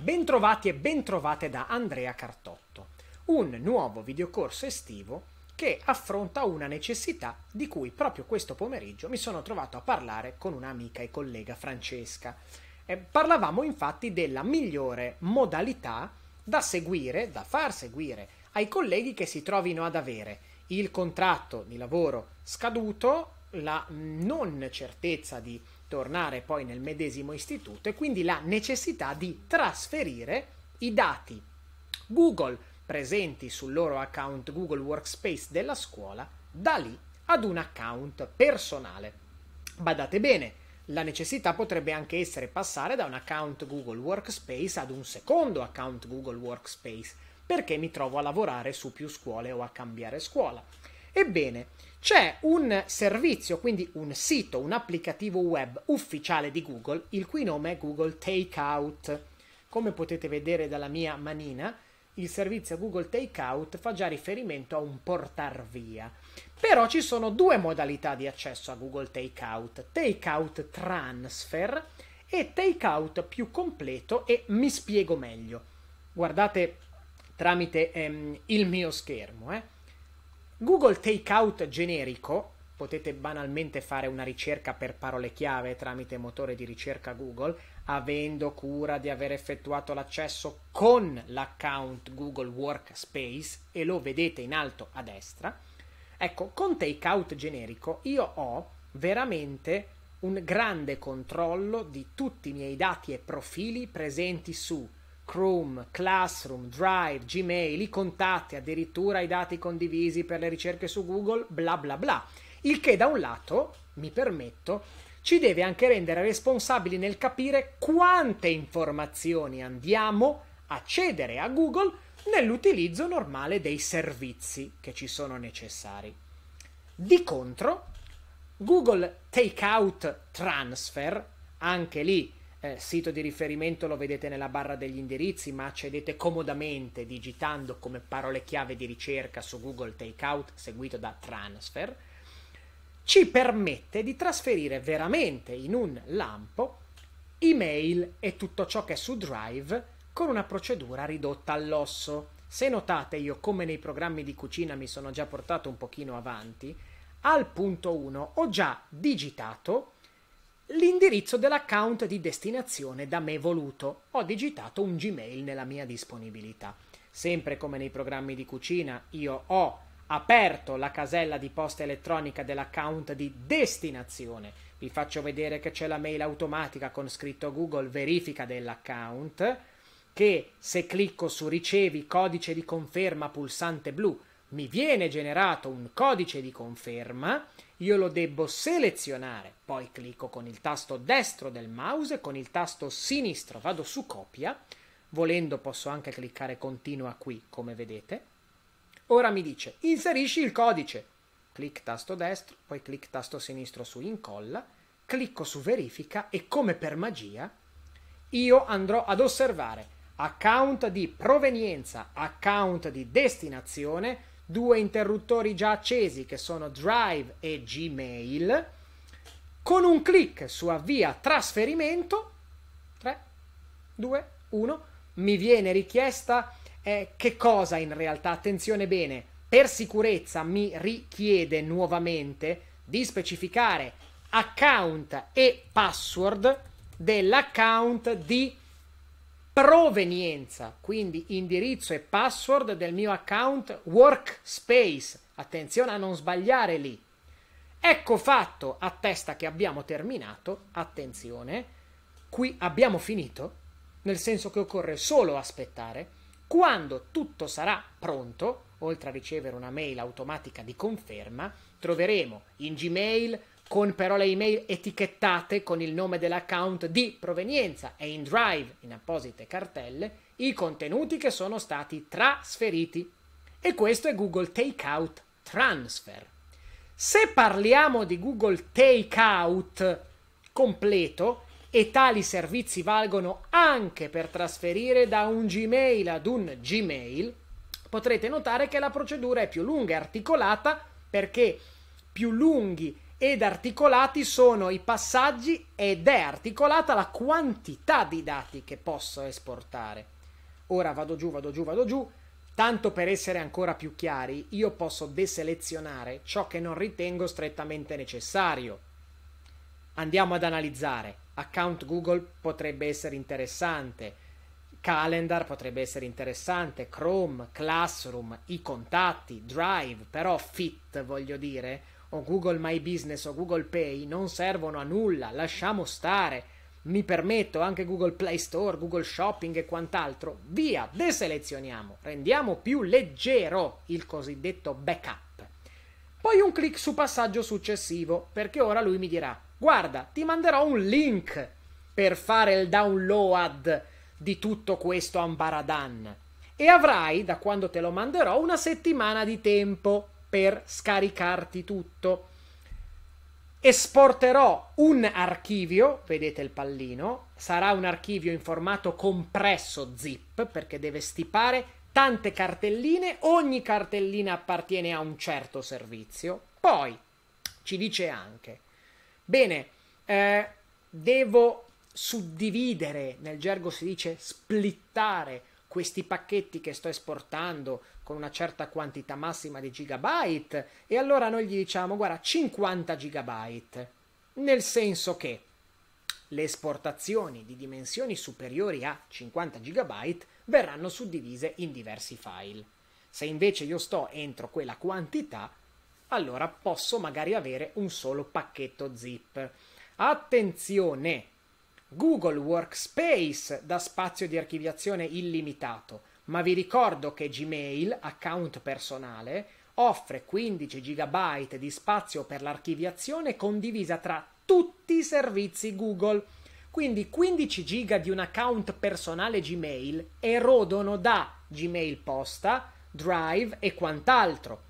Bentrovati e bentrovate da Andrea Cartotto, un nuovo videocorso estivo che affronta una necessità di cui proprio questo pomeriggio mi sono trovato a parlare con un'amica e collega Francesca. Eh, parlavamo infatti della migliore modalità da seguire, da far seguire ai colleghi che si trovino ad avere il contratto di lavoro scaduto, la non certezza di tornare poi nel medesimo istituto e quindi la necessità di trasferire i dati Google presenti sul loro account Google Workspace della scuola da lì ad un account personale. Badate bene, la necessità potrebbe anche essere passare da un account Google Workspace ad un secondo account Google Workspace, perché mi trovo a lavorare su più scuole o a cambiare scuola. Ebbene, c'è un servizio, quindi un sito, un applicativo web ufficiale di Google, il cui nome è Google Takeout. Come potete vedere dalla mia manina, il servizio Google Takeout fa già riferimento a un portar via. Però ci sono due modalità di accesso a Google Takeout: Takeout Transfer e Takeout più completo e mi spiego meglio. Guardate tramite ehm, il mio schermo, eh. Google Takeout generico, potete banalmente fare una ricerca per parole chiave tramite motore di ricerca Google, avendo cura di aver effettuato l'accesso con l'account Google Workspace e lo vedete in alto a destra. Ecco, con Takeout generico io ho veramente un grande controllo di tutti i miei dati e profili presenti su Chrome, Classroom, Drive, Gmail, i contatti, addirittura i dati condivisi per le ricerche su Google, bla bla bla. Il che da un lato, mi permetto, ci deve anche rendere responsabili nel capire quante informazioni andiamo a cedere a Google nell'utilizzo normale dei servizi che ci sono necessari. Di contro, Google Takeout Transfer, anche lì eh, sito di riferimento lo vedete nella barra degli indirizzi, ma accedete comodamente digitando come parole chiave di ricerca su Google Takeout seguito da transfer, ci permette di trasferire veramente in un lampo email e tutto ciò che è su Drive con una procedura ridotta all'osso. Se notate, io come nei programmi di cucina mi sono già portato un pochino avanti, al punto 1 ho già digitato l'indirizzo dell'account di destinazione da me voluto. Ho digitato un Gmail nella mia disponibilità. Sempre come nei programmi di cucina, io ho aperto la casella di posta elettronica dell'account di destinazione. Vi faccio vedere che c'è la mail automatica con scritto Google verifica dell'account che se clicco su ricevi codice di conferma pulsante blu mi viene generato un codice di conferma io lo debbo selezionare, poi clicco con il tasto destro del mouse e con il tasto sinistro vado su copia, volendo posso anche cliccare continua qui, come vedete. Ora mi dice inserisci il codice, clic tasto destro, poi clic tasto sinistro su incolla, clicco su verifica e come per magia io andrò ad osservare account di provenienza, account di destinazione, due interruttori già accesi che sono Drive e Gmail. Con un clic su avvia trasferimento, 3, 2, 1, mi viene richiesta eh, che cosa in realtà? Attenzione bene, per sicurezza mi richiede nuovamente di specificare account e password dell'account di provenienza, quindi indirizzo e password del mio account Workspace. Attenzione a non sbagliare lì. Ecco fatto, attesta che abbiamo terminato. Attenzione, qui abbiamo finito, nel senso che occorre solo aspettare. Quando tutto sarà pronto, oltre a ricevere una mail automatica di conferma, troveremo in Gmail con però le email etichettate con il nome dell'account di provenienza e in Drive, in apposite cartelle, i contenuti che sono stati trasferiti. E questo è Google Takeout Transfer. Se parliamo di Google Takeout completo, e tali servizi valgono anche per trasferire da un Gmail ad un Gmail, potrete notare che la procedura è più lunga e articolata perché più lunghi ed articolati sono i passaggi ed è articolata la quantità di dati che posso esportare. Ora vado giù, vado giù, vado giù. Tanto per essere ancora più chiari, io posso deselezionare ciò che non ritengo strettamente necessario. Andiamo ad analizzare. Account Google potrebbe essere interessante. Calendar potrebbe essere interessante, Chrome, Classroom, i contatti, Drive, però Fit, voglio dire, o Google My Business o Google Pay non servono a nulla, lasciamo stare. Mi permetto anche Google Play Store, Google Shopping e quant'altro. Via, deselezioniamo, rendiamo più leggero il cosiddetto backup. Poi un clic su passaggio successivo, perché ora lui mi dirà: "Guarda, ti manderò un link per fare il download di tutto questo ambaradan e avrai da quando te lo manderò una settimana di tempo per scaricarti tutto. Esporterò un archivio, vedete il pallino, sarà un archivio in formato compresso zip perché deve stipare tante cartelline, ogni cartellina appartiene a un certo servizio. Poi ci dice anche, bene, eh, devo suddividere, nel gergo si dice splittare questi pacchetti che sto esportando con una certa quantità massima di gigabyte e allora noi gli diciamo guarda 50 gigabyte. Nel senso che le esportazioni di dimensioni superiori a 50 gigabyte verranno suddivise in diversi file. Se invece io sto entro quella quantità allora posso magari avere un solo pacchetto zip. Attenzione Google Workspace dà spazio di archiviazione illimitato, ma vi ricordo che Gmail, account personale, offre 15 GB di spazio per l'archiviazione condivisa tra tutti i servizi Google. Quindi 15 GB di un account personale Gmail erodono da Gmail Posta, Drive e quant'altro.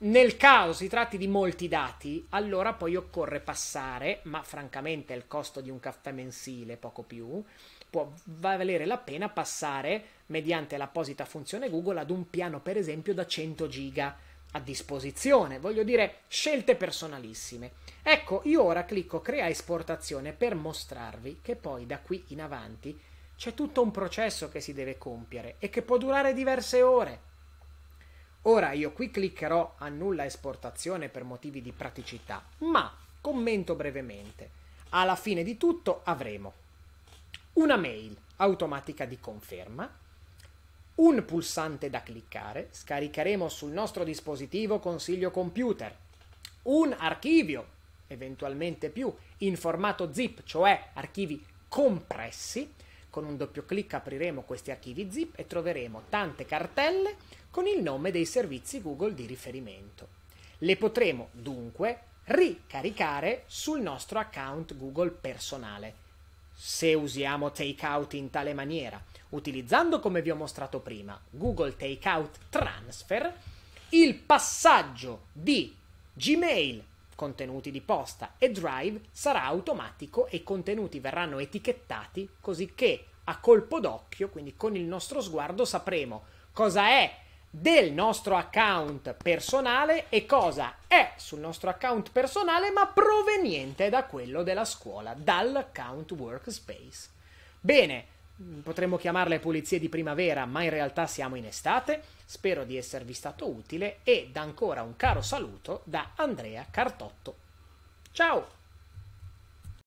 Nel caso si tratti di molti dati, allora poi occorre passare, ma francamente il costo di un caffè mensile, poco più, può valere la pena passare mediante l'apposita funzione Google ad un piano per esempio da 100 giga a disposizione, voglio dire scelte personalissime. Ecco, io ora clicco crea esportazione per mostrarvi che poi da qui in avanti c'è tutto un processo che si deve compiere e che può durare diverse ore. Ora io qui cliccherò annulla esportazione per motivi di praticità, ma commento brevemente. Alla fine di tutto avremo una mail automatica di conferma, un pulsante da cliccare, scaricheremo sul nostro dispositivo consiglio computer, un archivio, eventualmente più, in formato zip, cioè archivi compressi, con un doppio clic apriremo questi archivi zip e troveremo tante cartelle con il nome dei servizi Google di riferimento. Le potremo dunque ricaricare sul nostro account Google personale, se usiamo Takeout in tale maniera, utilizzando come vi ho mostrato prima Google Takeout Transfer, il passaggio di Gmail contenuti di posta e Drive sarà automatico e i contenuti verranno etichettati così che a colpo d'occhio, quindi con il nostro sguardo, sapremo cosa è del nostro account personale e cosa è sul nostro account personale ma proveniente da quello della scuola, dall'account workspace. Bene, potremmo chiamarle pulizie di primavera, ma in realtà siamo in estate. Spero di esservi stato utile ed ancora un caro saluto da Andrea Cartotto. Ciao!